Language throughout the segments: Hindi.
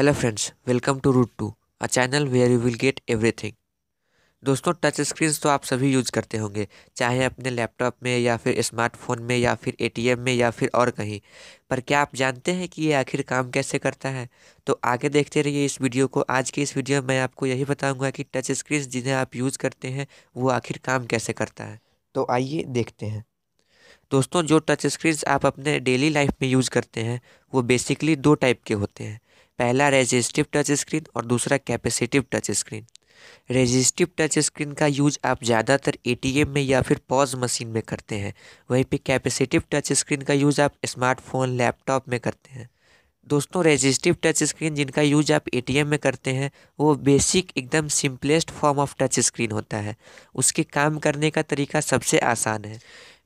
Hello friends welcome to route to a channel where you will get everything दोस्तों टच स्क्रीन्स तो आप सभी यूज़ करते होंगे, चाहे अपने लैपटॉप में या फिर स्मार्टफ़ोन में या फिर एटीएम में या फिर और कहीं। पर क्या आप जानते हैं कि ये आखिर काम कैसे करता है? तो आगे देखते रहिए इस वीडियो को। आज की इस वीडियो में मैं आपको यही बताऊँगा कि टच स्क्रीन्स जिन्हें आप यूज़ करते हैं, वो आखिर काम कैसे करता है। तो आइए देखते हैं। दोस्तों, जो टच स्क्रीन्स आप अपने डेली लाइफ में यूज़ करते हैं, वो बेसिकली दो टाइप के होते हैं। पहला रेजिस्टिव टच स्क्रीन और दूसरा capacitive touch screen resistive touch screen का यूज़ आप ज़्यादातर एटीएम में या फिर पॉज मशीन में करते हैं। वहीं पे कैपेसिटिव टच स्क्रीन का यूज़ आप स्मार्टफ़ोन लैपटॉप में करते हैं। दोस्तों रेजिस्टिव टच स्क्रीन जिनका यूज़ आप एटीएम में करते हैं, वो बेसिक एकदम simplest form of touch screen होता है। उसके काम करने का तरीका सबसे आसान है।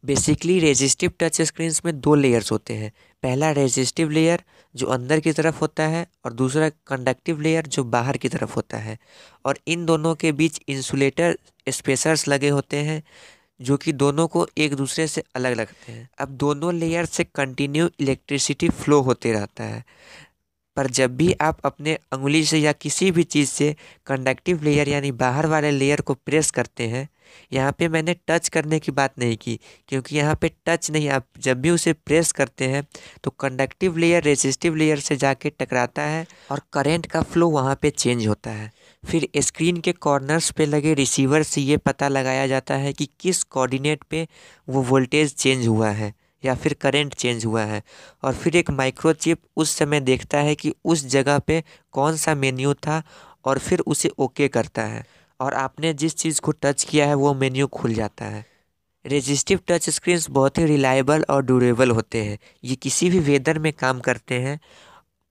बेसिकली रेजिस्टिव टच स्क्रीन्स में दो लेयर्स होते हैं। पहला रेजिस्टिव लेयर जो अंदर की तरफ़ होता है और दूसरा कंडक्टिव लेयर जो बाहर की तरफ़ होता है। और इन दोनों के बीच इंसुलेटर स्पेसर्स लगे होते हैं, जो कि दोनों को एक दूसरे से अलग रखते हैं। अब दोनों लेयर से कंटिन्यू इलेक्ट्रिसिटी फ्लो होते रहता है। पर जब भी आप अपने उंगली से या किसी भी चीज़ से कंडक्टिव लेयर यानी बाहर वाले लेयर को प्रेस करते हैं यहाँ पे मैंने टच करने की बात नहीं की, क्योंकि यहाँ पे टच नहीं, आप जब भी उसे प्रेस करते हैं तो कंडक्टिव लेयर रेजिस्टिव लेयर से जाके टकराता है और करंट का फ्लो वहाँ पे चेंज होता है। फिर स्क्रीन के कॉर्नर्स पे लगे रिसीवर से ये पता लगाया जाता है कि किस कोऑर्डिनेट पे वो वोल्टेज चेंज हुआ है, या फिर करंट चेंज हुआ है। और फिर एक माइक्रोचिप उस समय देखता है कि उस जगह पे कौन सा मेन्यू था और फिर उसे ओके करता है। और आपने जिस चीज़ को टच किया है, वो मेन्यू खुल जाता है। रेजिस्टिव टच स्क्रीन बहुत ही रिलायबल और ड्यूरेबल होते हैं। ये किसी भी वेदर में काम करते हैं,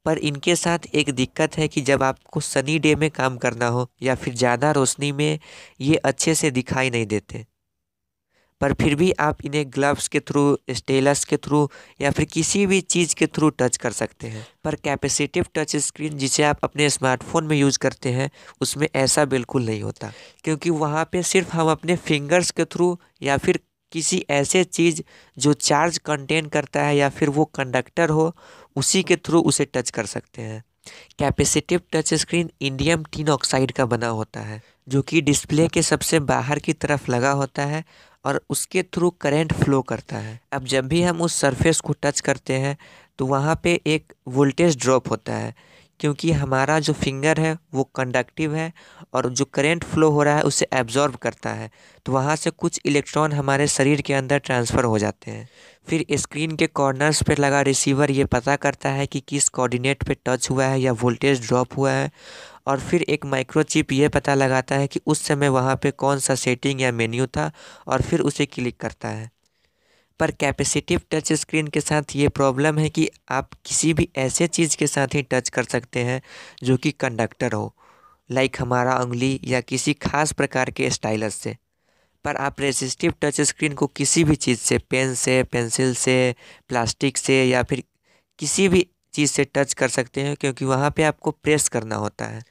पर इनके साथ एक दिक्कत है कि जब आपको सनी डे में काम करना हो या फिर ज़्यादा रोशनी में ये अच्छे से दिखाई नहीं देते। पर फिर भी आप इन्हें ग्लव्स के थ्रू स्टेलस के थ्रू या फिर किसी भी चीज़ के थ्रू टच कर सकते हैं। पर कैपेसिटिव टच स्क्रीन जिसे आप अपने स्मार्टफ़ोन में यूज़ करते हैं, उसमें ऐसा बिल्कुल नहीं होता। क्योंकि वहाँ पे सिर्फ़ हम अपने फिंगर्स के थ्रू या फिर किसी ऐसे चीज़ जो चार्ज कंटेन करता है या फिर वो कंडक्टर हो, उसी के थ्रू उसे टच कर सकते हैं। Capacitive touch screen indium tin oxide का बना होता है, जो कि डिस्प्ले के सबसे बाहर की तरफ़ लगा होता है और उसके थ्रू करंट फ्लो करता है। अब जब भी हम उस सरफेस को टच करते हैं तो वहाँ पे एक वोल्टेज ड्रॉप होता है। क्योंकि हमारा जो फिंगर है, वो कंडक्टिव है और जो करेंट फ्लो हो रहा है, उसे एब्जॉर्ब करता है। तो वहाँ से कुछ इलेक्ट्रॉन हमारे शरीर के अंदर ट्रांसफ़र हो जाते हैं। फिर स्क्रीन के कॉर्नर्स पर लगा रिसीवर ये पता करता है कि किस कोऑर्डिनेट पे टच हुआ है या वोल्टेज ड्रॉप हुआ है। और फिर एक माइक्रोचिप ये पता लगाता है कि उस समय वहाँ पे कौन सा सेटिंग या मेन्यू था और फिर उसे क्लिक करता है। पर कैपेसिटिव टच स्क्रीन के साथ ये प्रॉब्लम है कि आप किसी भी ऐसे चीज़ के साथ ही टच कर सकते हैं जो कि कंडक्टर हो, लाइक हमारा उंगली या किसी खास प्रकार के स्टाइलस से। पर आप रेजिस्टिव टच स्क्रीन को किसी भी चीज़ से, पेन से, पेंसिल से, प्लास्टिक से या फिर किसी भी चीज़ से टच कर सकते हैं क्योंकि वहाँ पे आपको प्रेस करना होता है।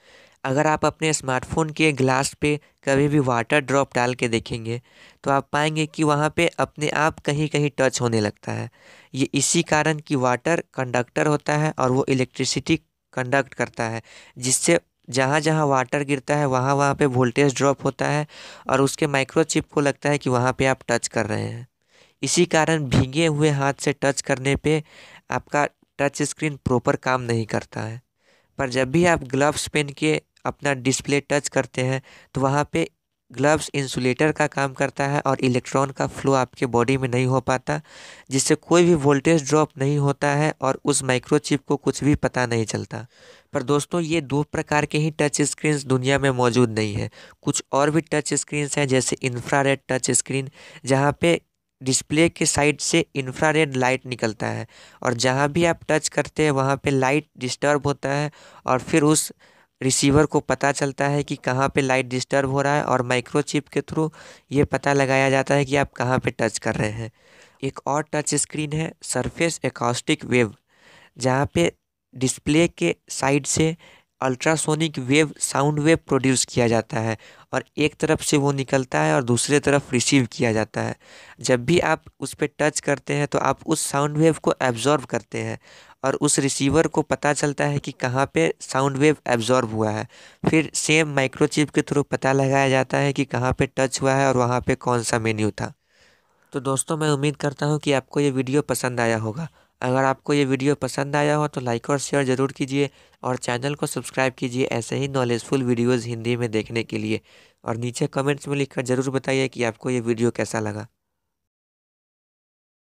अगर आप अपने स्मार्टफ़ोन के ग्लास पे कभी भी वाटर ड्रॉप डाल के देखेंगे तो आप पाएँगे कि वहाँ पे अपने आप कहीं कहीं टच होने लगता है। ये इसी कारण कि वाटर कंडक्टर होता है और वो इलेक्ट्रिसिटी कंडक्ट करता है, जिससे जहाँ जहाँ वाटर गिरता है वहाँ वहाँ पे वोल्टेज ड्रॉप होता है और उसके माइक्रोचिप को लगता है कि वहाँ पे आप टच कर रहे हैं। इसी कारण भीगे हुए हाथ से टच करने पे आपका टच स्क्रीन प्रॉपर काम नहीं करता है। पर जब भी आप ग्लव्स पहन के अपना डिस्प्ले टच करते हैं तो वहाँ पे ग्लव्स इंसुलेटर का काम करता है और इलेक्ट्रॉन का फ्लो आपके बॉडी में नहीं हो पाता, जिससे कोई भी वोल्टेज ड्रॉप नहीं होता है और उस माइक्रोचिप को कुछ भी पता नहीं चलता। पर दोस्तों, ये दो प्रकार के ही टच स्क्रीन दुनिया में मौजूद नहीं है। कुछ और भी टच स्क्रीन हैं, जैसे इंफ्रारेड टच स्क्रीन, जहाँ पे डिस्प्ले के साइड से इंफ्रारेड लाइट निकलता है, और जहाँ भी आप टच करते हैं, वहाँ पे लाइट डिस्टर्ब होता है और फिर उस रिसीवर को पता चलता है कि कहाँ पे लाइट डिस्टर्ब हो रहा है और माइक्रोचिप के थ्रू ये पता लगाया जाता है कि आप कहाँ पे टच कर रहे हैं। एक और टच स्क्रीन है, सरफेस एकॉस्टिक वेव, जहाँ पे डिस्प्ले के साइड से ultrasonic wave, sound wave produce किया जाता है और एक तरफ़ से वो निकलता है और दूसरे तरफ़ रिसीव किया जाता है। जब भी आप उस पर टच करते हैं तो आप उस साउंड वेव को एब्जॉर्व करते हैं और उस रिसीवर को पता चलता है कि कहाँ पे साउंड वेव एब्जॉर्ब हुआ है। फिर सेम माइक्रोचिप के थ्रू पता लगाया जाता है कि कहाँ पे टच हुआ है और वहाँ पे कौन सा मेन्यू था। तो दोस्तों, मैं उम्मीद करता हूँ कि आपको ये वीडियो पसंद आया होगा। अगर आपको ये वीडियो पसंद आया हो तो लाइक और शेयर ज़रूर कीजिए और चैनल को सब्सक्राइब कीजिए ऐसे ही नॉलेजफुल वीडियोज़ हिंदी में देखने के लिए। और नीचे कमेंट्स में लिखकर ज़रूर बताइए कि आपको ये वीडियो कैसा लगा।